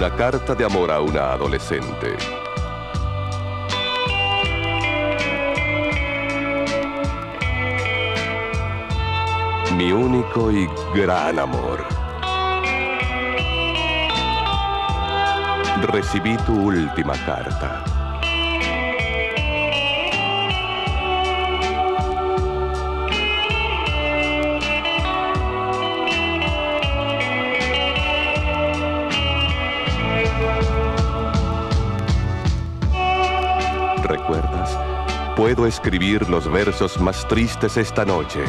Una carta de amor a una adolescente. Mi único y gran amor. Recibí tu última carta. ¿Recuerdas? Puedo escribir los versos más tristes esta noche.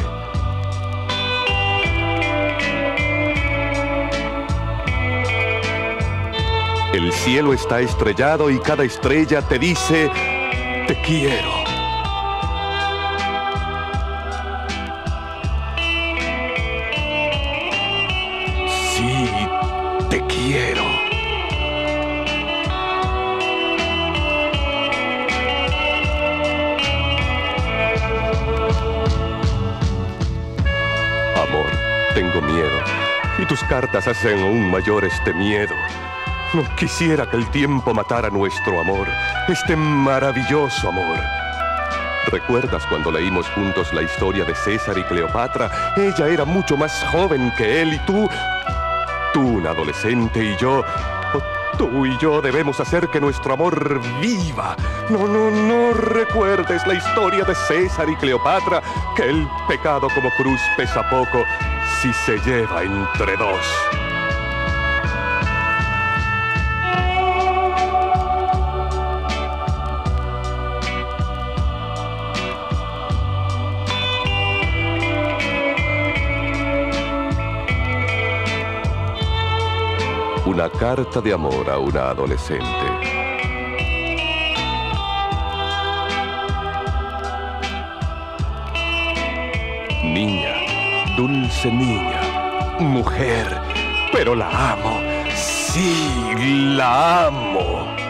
El cielo está estrellado y cada estrella te dice, te quiero. Sí, te quiero. Tengo miedo. Y tus cartas hacen aún mayor este miedo. No quisiera que el tiempo matara nuestro amor, este maravilloso amor. ¿Recuerdas cuando leímos juntos la historia de César y Cleopatra? Ella era mucho más joven que él y tú, tú un adolescente y yo, tú y yo debemos hacer que nuestro amor viva. No, no, no recuerdes la historia de César y Cleopatra, que el pecado como cruz pesa poco si se lleva entre dos. Una carta de amor a una adolescente. Niña, dulce niña, mujer, pero la amo, sí, la amo.